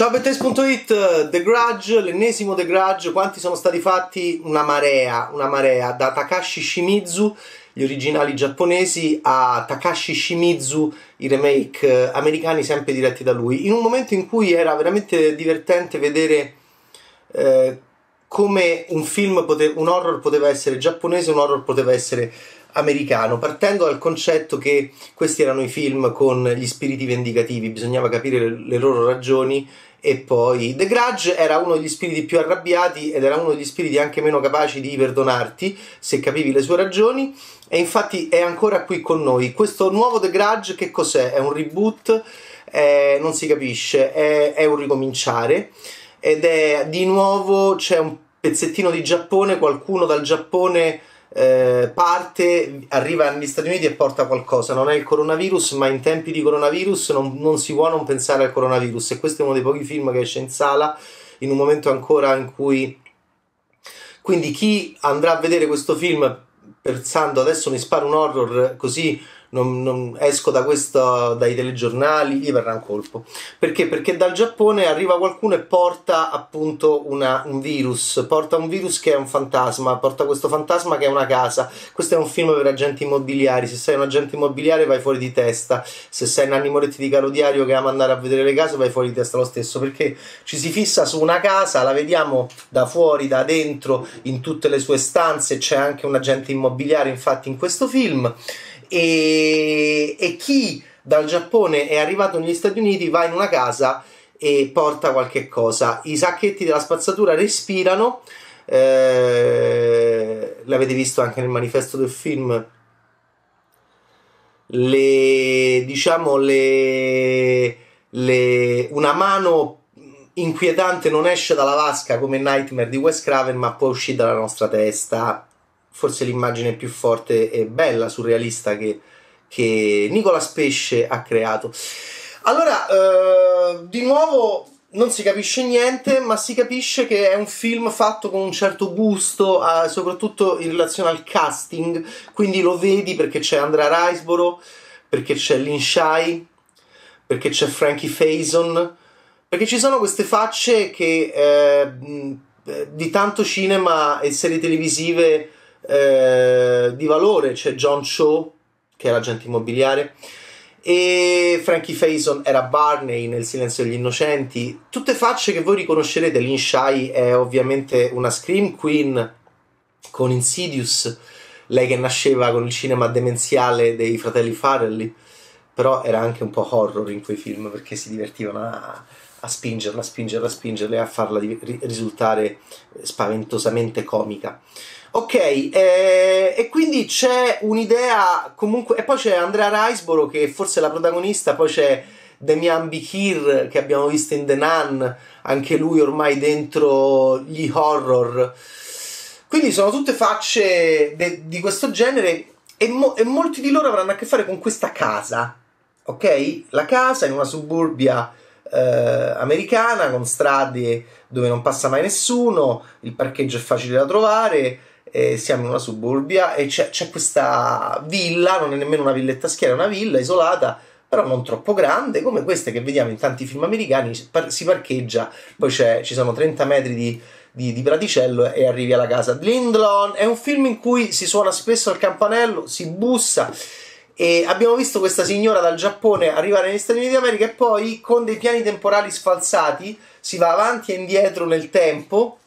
Ciao Bettes.it, The Grudge, l'ennesimo The Grudge, quanti sono stati fatti? Una marea, una marea, da Takashi Shimizu, gli originali giapponesi, a Takashi Shimizu, i remake eh, americani sempre diretti da lui, in un momento in cui era veramente divertente vedere eh, come un film, pote- un horror poteva essere giapponese, un horror poteva essere americano, partendo dal concetto che questi erano i film con gli spiriti vendicativi, bisognava capire le, loro ragioni e poi The Grudge era uno degli spiriti più arrabbiati ed era uno degli spiriti anche meno capaci di perdonarti se capivi le sue ragioni e infatti è ancora qui con noi. Questo nuovo The Grudge che cos'è? È un reboot? Eh, non si capisce, è, è un ricominciare ed è di nuovo c'è un pezzettino di Giappone, qualcuno dal Giappone eh, parte, arriva negli Stati Uniti e porta qualcosa. Non è il coronavirus, ma in tempi di coronavirus non, non, si può non pensare al coronavirus. E questo è uno dei pochi film che esce in sala in un momento ancora in cui. Quindi chi andrà a vedere questo film pensando adesso mi sparo un horror così non, non esco da questo, dai telegiornali, gli verrà un colpo. Perché? Perché dal Giappone arriva qualcuno e porta appunto una, un virus, porta un virus che è un fantasma, porta questo fantasma che è una casa. Questo è un film per agenti immobiliari, se sei un agente immobiliare vai fuori di testa, se sei Nanni Moretti di Caro Diario che ama andare a vedere le case vai fuori di testa lo stesso, perché ci si fissa su una casa, la vediamo da fuori, da dentro, in tutte le sue stanze, c'è anche un agente immobiliare infatti in questo film e, e chi dal Giappone è arrivato negli Stati Uniti va in una casa e porta qualche cosa. I sacchetti della spazzatura respirano. Eh, l'avete visto anche nel manifesto del film. Le diciamo le, le una mano inquietante non esce dalla vasca come Nightmare di Wes Craven, ma può uscire dalla nostra testa forse l'immagine più forte e bella, surrealista che, che Nicolas Pesce ha creato. Allora, eh, di nuovo non si capisce niente, ma si capisce che è un film fatto con un certo gusto, eh, soprattutto in relazione al casting, quindi lo vedi perché c'è Andrea Riseborough, perché c'è Lin Shai, perché c'è Frankie Faison, perché ci sono queste facce che eh, di tanto cinema e serie televisive eh, di valore c'è John Shaw che è l'agente immobiliare e Frankie Faison era Barney nel Silenzio degli Innocenti. Tutte facce che voi riconoscerete. Lin Shai è ovviamente una scream queen con Insidious lei che nasceva con il cinema demenziale dei fratelli Farrelly però era anche un po' horror in quei film perché si divertivano a, a spingerla, a spingerla, a spingerla e a farla risultare spaventosamente comica Ok, eh, e quindi c'è un'idea comunque, e poi c'è Andrea Riseborough che forse è la protagonista, poi c'è Demian Bikir che abbiamo visto in The Nun, anche lui ormai dentro gli horror. Quindi sono tutte facce de- di questo genere e, mo- e molti di loro avranno a che fare con questa casa, ok? La casa in una suburbia eh, americana con strade dove non passa mai nessuno, il parcheggio è facile da trovare eh, siamo in una suburbia e c'è, c'è, questa villa, non è nemmeno una villetta schiera, è una villa isolata, però non troppo grande, come queste che vediamo in tanti film americani, si parcheggia, poi ci sono 30 metri di, di, di, praticello e arrivi alla casa. Lindlon è un film in cui si suona spesso al campanello, si bussa e abbiamo visto questa signora dal Giappone arrivare negli Stati Uniti d'America e poi con dei piani temporali sfalsati si va avanti e indietro nel tempo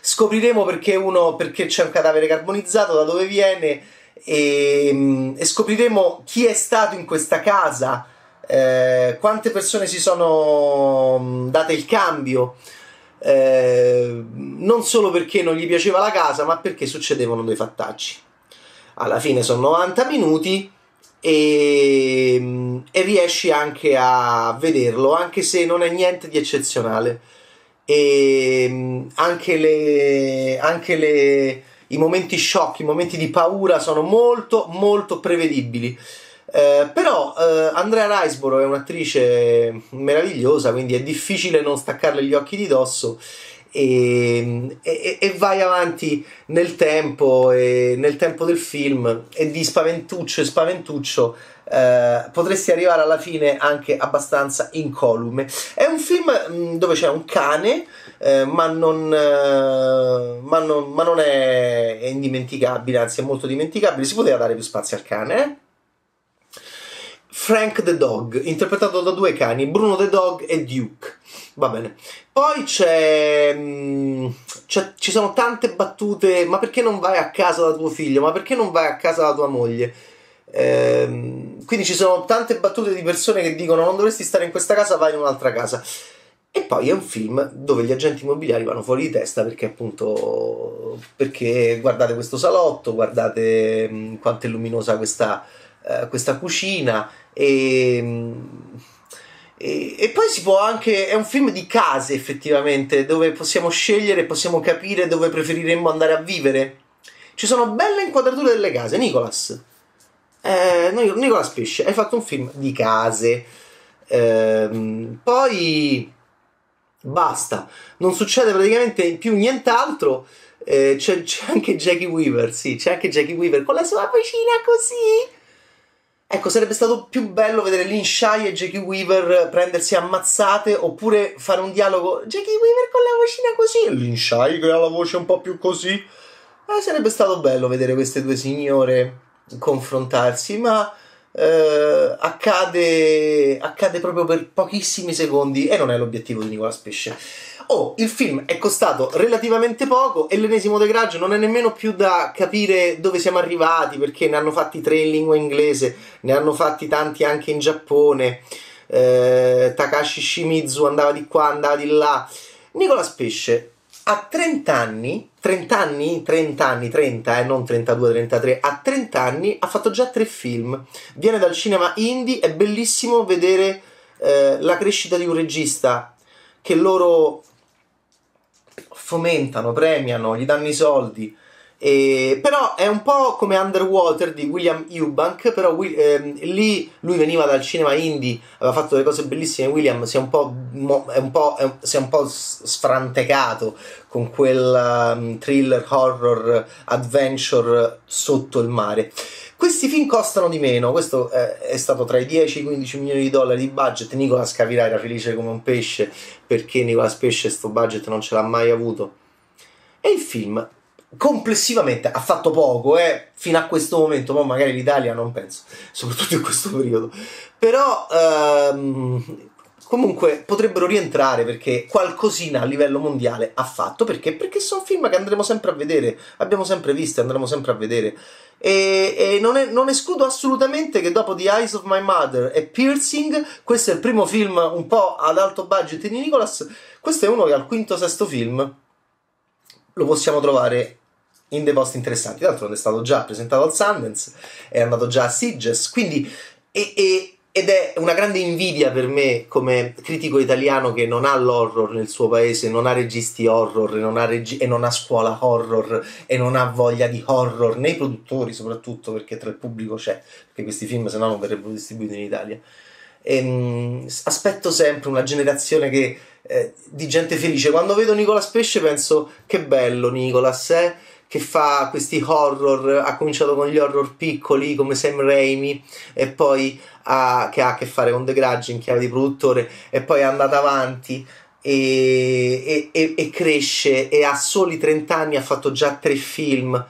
Scopriremo perché, uno, perché c'è un cadavere carbonizzato, da dove viene e, e scopriremo chi è stato in questa casa, eh, quante persone si sono mm, date il cambio. Eh, non solo perché non gli piaceva la casa, ma perché succedevano dei fattacci. Alla fine sono 90 minuti e, mm, e riesci anche a vederlo, anche se non è niente di eccezionale e mm, anche, le, anche le, i momenti shock, i momenti di paura sono molto molto prevedibili. Eh, però eh, Andrea Riseborough è un'attrice meravigliosa, quindi è difficile non staccarle gli occhi di dosso e, e, e, vai avanti nel tempo, nel tempo del film e di spaventuccio e spaventuccio eh, potresti arrivare alla fine anche abbastanza incolume. È un film mh, mm, dove c'è un cane, eh, ma, non, eh, ma, non, ma, non, è, è, indimenticabile, anzi è molto dimenticabile. Si poteva dare più spazio al cane, eh? Frank the Dog, interpretato da due cani, Bruno the Dog e Duke. Va bene. Poi c'è, mm, c'è, ci sono tante battute, ma perché non vai a casa da tuo figlio? Ma perché non vai a casa da tua moglie? Ehm, quindi ci sono tante battute di persone che dicono non dovresti stare in questa casa, vai in un'altra casa. E poi è un film dove gli agenti immobiliari vanno fuori di testa perché appunto perché guardate questo salotto, guardate mm, quanto è luminosa questa, uh, questa cucina e, mh, e, e, poi si può anche è un film di case effettivamente dove possiamo scegliere, possiamo capire dove preferiremmo andare a vivere. Ci sono belle inquadrature delle case, Nicolas. Eh, Nicolas Pesce, hai fatto un film di case. Eh, poi basta, non succede praticamente più nient'altro. Eh, c'è, c'è, anche Jackie Weaver, sì, c'è anche Jackie Weaver con la sua vocina così. Ecco, sarebbe stato più bello vedere Lin Shai e Jackie Weaver prendersi ammazzate oppure fare un dialogo Jackie Weaver con la vocina così e Lin Shai che ha la voce un po' più così. Eh, sarebbe stato bello vedere queste due signore confrontarsi, ma eh, accade, accade proprio per pochissimi secondi e non è l'obiettivo di Nicola Pesce. Oh, il film è costato relativamente poco e l'ennesimo degraggio non è nemmeno più da capire dove siamo arrivati perché ne hanno fatti tre in lingua inglese, ne hanno fatti tanti anche in Giappone. Eh, Takashi Shimizu andava di qua, andava di là. Nicola Pesce a 30 anni, 30 anni, 30 anni, 30 e eh, non 32, 33, a 30 anni ha fatto già tre film. Viene dal cinema indie, è bellissimo vedere eh, la crescita di un regista che loro fomentano, premiano, gli danno i soldi e, però è un po' come Underwater di William Eubank, però ehm, lì lui veniva dal cinema indie, aveva fatto delle cose bellissime, William si è un po', è un po', è, si è un po sfrantecato con quel um, thriller horror adventure sotto il mare. Questi film costano di meno, questo eh, è stato tra i 10 e i 15 milioni di dollari di budget, Nicolas Capira era felice come un pesce perché Nicolas Pesce questo budget non ce l'ha mai avuto. E il film complessivamente ha fatto poco, eh, fino a questo momento, ma magari l'Italia non penso, soprattutto in questo periodo. Però ehm, comunque potrebbero rientrare perché qualcosina a livello mondiale ha fatto. Perché? Perché sono film che andremo sempre a vedere, abbiamo sempre visto e andremo sempre a vedere. E, e non, è, non, escludo assolutamente che dopo The Eyes of My Mother e Piercing, questo è il primo film un po' ad alto budget di Nicholas, questo è uno che al quinto sesto film lo possiamo trovare in dei posti interessanti. D'altronde è stato già presentato al Sundance, è andato già a Sitges, quindi e, e, ed è una grande invidia per me come critico italiano che non ha l'horror nel suo paese, non ha registi horror non ha regi- e non ha scuola horror e non ha voglia di horror, nei produttori soprattutto perché tra il pubblico c'è, perché questi film se no non verrebbero distribuiti in Italia. E, mh, aspetto sempre una generazione che, eh, di gente felice. Quando vedo Nicolas Pesce penso che bello Nicolas, eh? che fa questi horror, ha cominciato con gli horror piccoli come Sam Raimi e poi ha, che ha a che fare con The Grudge in chiave di produttore e poi è andata avanti e, e, e, cresce e a soli 30 anni ha fatto già tre film.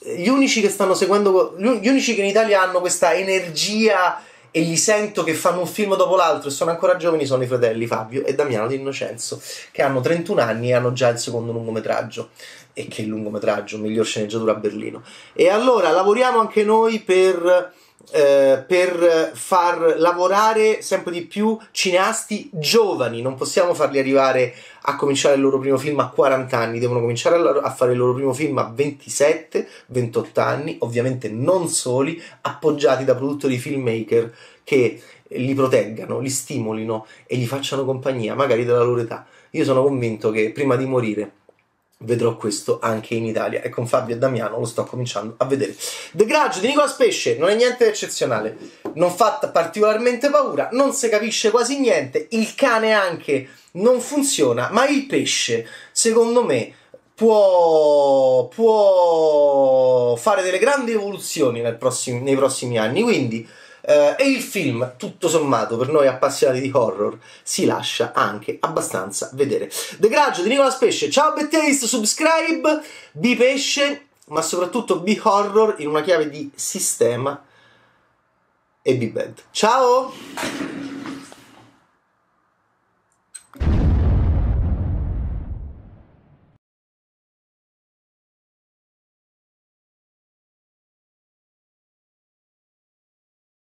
Gli unici che stanno seguendo, gli unici che in Italia hanno questa energia e li sento che fanno un film dopo l'altro e sono ancora giovani sono i fratelli Fabio e Damiano Di Innocenzo che hanno 31 anni e hanno già il secondo lungometraggio e che lungometraggio, miglior sceneggiatura a Berlino. E allora lavoriamo anche noi per, eh, per far lavorare sempre di più cineasti giovani, non possiamo farli arrivare a cominciare il loro primo film a 40 anni, devono cominciare a fare il loro primo film a 27, 28 anni, ovviamente non soli, appoggiati da produttori filmmaker che li proteggano, li stimolino e gli facciano compagnia, magari della loro età. Io sono convinto che prima di morire vedrò questo anche in Italia e con Fabio e Damiano lo sto cominciando a vedere. The Grudge di Nicola Pesce non è niente di eccezionale, non fa particolarmente paura, non si capisce quasi niente, il cane anche non funziona, ma il pesce, secondo me, può, può fare delle grandi evoluzioni prossimo, nei prossimi anni. Quindi, eh, e il film, tutto sommato, per noi appassionati di horror, si lascia anche abbastanza vedere. The Grudge di Nicolas Pesce. Ciao Bettaste, subscribe, bi pesce, ma soprattutto bi horror in una chiave di sistema e be bad. Ciao!